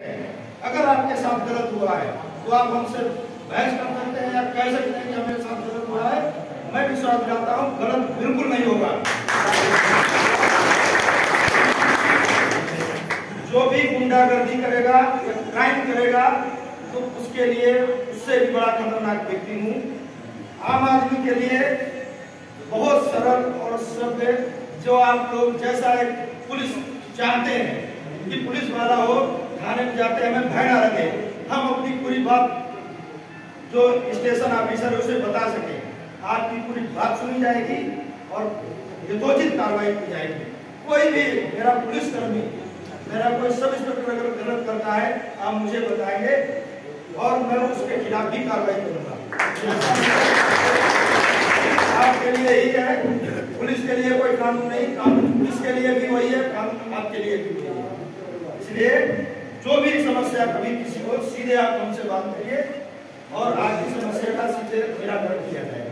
अगर आपके साथ गलत हुआ है तो आप हमसे बहस कर सकते हैं या कह सकते हैं कि मेरे साथ गलत हुआ है। मैं विश्वास दिलाता हूँ, गलत बिल्कुल नहीं होगा। जो भी गुंडागर्दी करेगा या क्राइम करेगा तो उसके लिए उससे भी बड़ा खतरनाक व्यक्ति हूँ। आम आदमी के लिए बहुत सरल और सभ्य जो आप लोग जैसा एक पुलिस चाहते हैं कि पुलिस वाला हो, थाने में जाते हमें भय ना रखे हम अपनी पूरी बात जो स्टेशन ऑफिसर है उसे बता सके। आपकी पूरी बात सुनी जाएगी और यथोचित कार्रवाई की जाएगी। कोई भी मेरा पुलिस कर्मी, मेरा कोई सब इंस्पेक्टर अगर गलत करता है, आप मुझे बताएँगे और मैं उसके खिलाफ भी कार्रवाई करूँगा। आपके लिए ही है, पुलिस के लिए कोई कानून नहीं, कानून पुलिस के लिए भी वही है कानून आपके लिए भी वही है इसलिए जो भी समस्या कभी किसी को, सीधे आप हमसे बात करिए और आपकी समस्या का सीधे निराकरण किया जाए